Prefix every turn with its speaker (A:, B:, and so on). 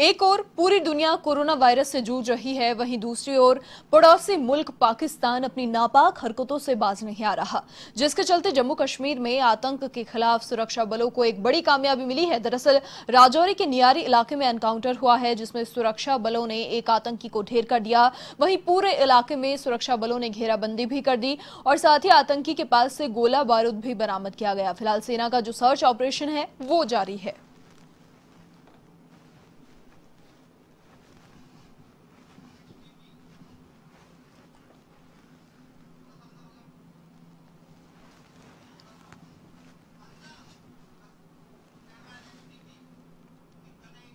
A: एक ओर पूरी दुनिया कोरोना वायरस से जूझ रही है, वहीं दूसरी ओर पड़ोसी मुल्क पाकिस्तान अपनी नापाक हरकतों से बाज नहीं आ रहा। जिसके चलते जम्मू कश्मीर में आतंक के खिलाफ सुरक्षा बलों को एक बड़ी कामयाबी मिली है। दरअसल राजौरी के नियारी इलाके में एनकाउंटर हुआ है, जिसमें सुरक्षा बलों ने एक आतंकी को ढेर कर दिया। वहीं पूरे इलाके में सुरक्षा बलों ने घेराबंदी भी कर दी और साथ ही आतंकी के पास से गोला बारूद भी बरामद किया गया। फ़िलहाल सेना का जो सर्च ऑपरेशन है, वो जारी है।